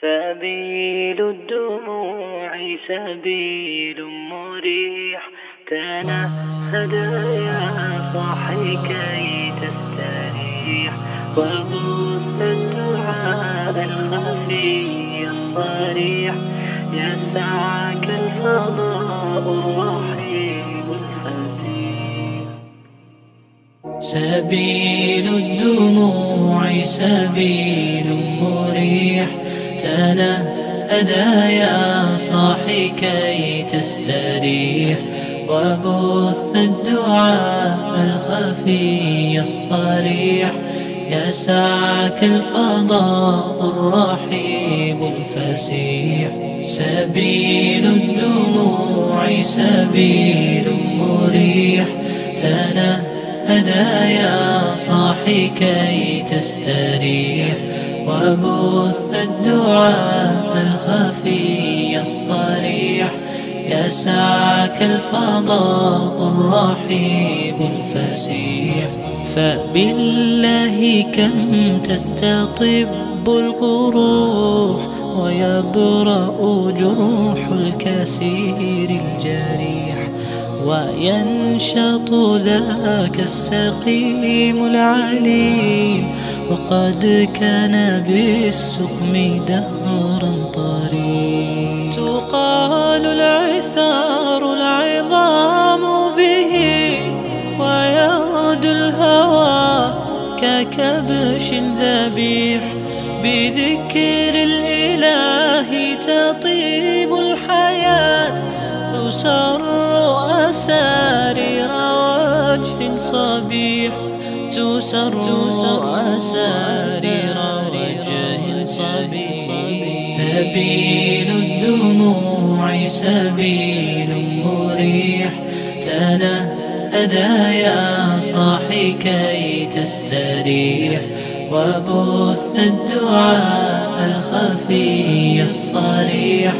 سبيل الدموع سبيل مريح. تنهد يا صاحي كي تستريح. وبث الدعاء الخفي الصريح. يسعك الفضاء الرحيم الفسيح سبيل الدموع سبيل مريح. تنهدى يا صاحي كي تستريح وبث الدعاء الخفي الصريح يسعك الفضاء الرحيب الفسيح سبيل الدموع سبيل مريح تنهدى يا صاحي كي تستريح وبث الدعاء الخفي الصريح. يسعك الفضاء الرحيب الفسيح. فبالله كم تستطب القروح ويبرأ جروح الكسير الجريح. وينشط ذاك السقيم العليل وقد كان بالسقم دهرا طريق تقال العثار العظام به ويغدو الهوى ككبش ذبيح. بذكر الإله تطيب الحياة تسر أسارير وجه صبيح. تسر أسارير وجه صبيح. سبيل الدموع سبيل مريح. تنهدى يا صاحي كي تستريح. وبث الدعاء الخفي الصريح.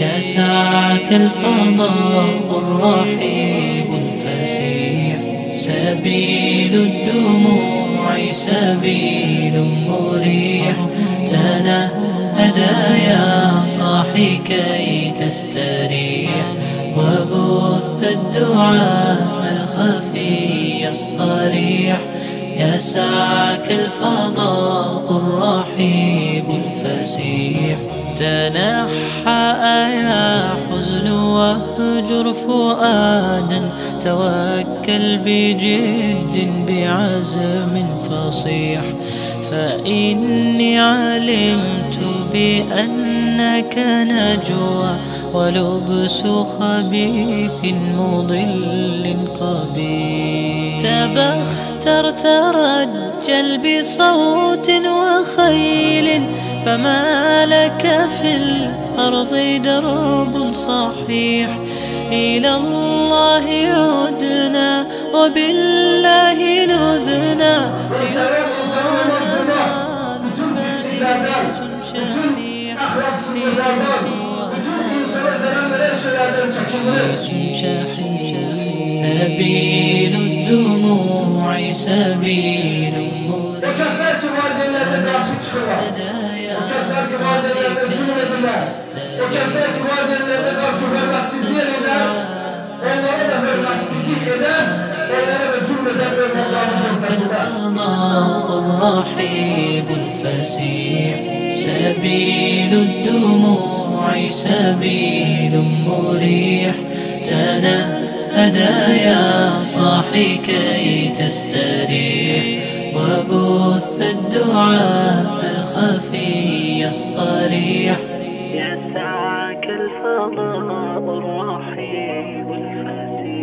يسعك الفضاء الرحيب الفسيح. سبيل الدموع سبيل مريح. تنهدى يا صاحي كي تستريح. وبث الدعاء الخفي الصريح. يسعك الفضاء الرحيب الفسيح. تنحى يا حزن واهجر فؤادا توكل بجد بعزم فصيح. فإني علمت بأنك نجوى ولبس خبيث مضل قبيح. تبختر ترجل بصوت وخيل فما لك في الأرض درب صحيح إلى الله عدنا وبالله نذنا سبيل دموعي سبيل الرحيب الفسيح. سبيل الدموع سبيل مريح. تنهى تنهدى يا صاحي كي تستريح وبث الدعاء الخفي الصريح. يسعك الفضاء الرحيب الفسيح